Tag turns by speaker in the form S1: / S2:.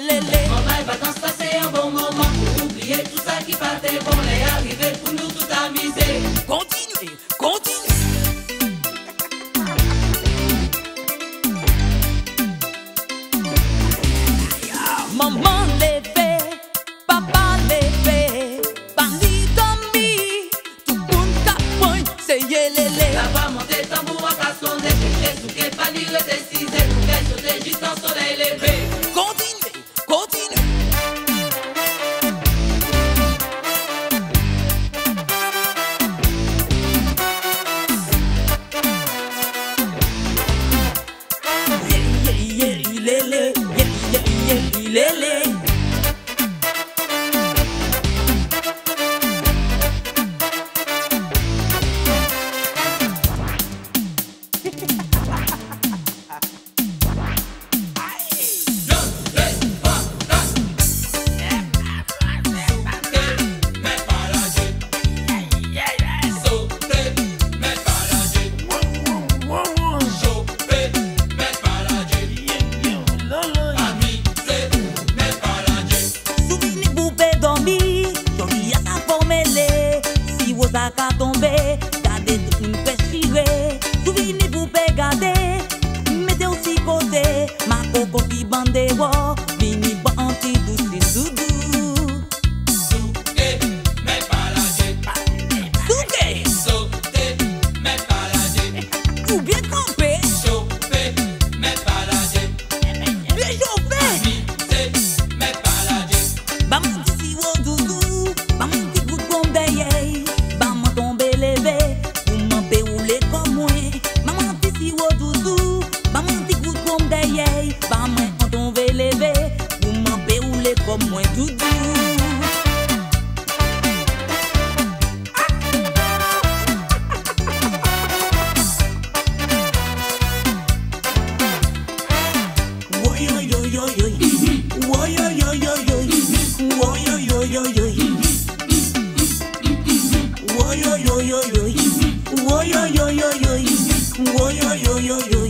S1: lé, lé, lé.
S2: On va les vacances passer un bon moment? Pour oublier tout ça qui partait bon les
S1: lele. kom mwen doudou yo yo yo yo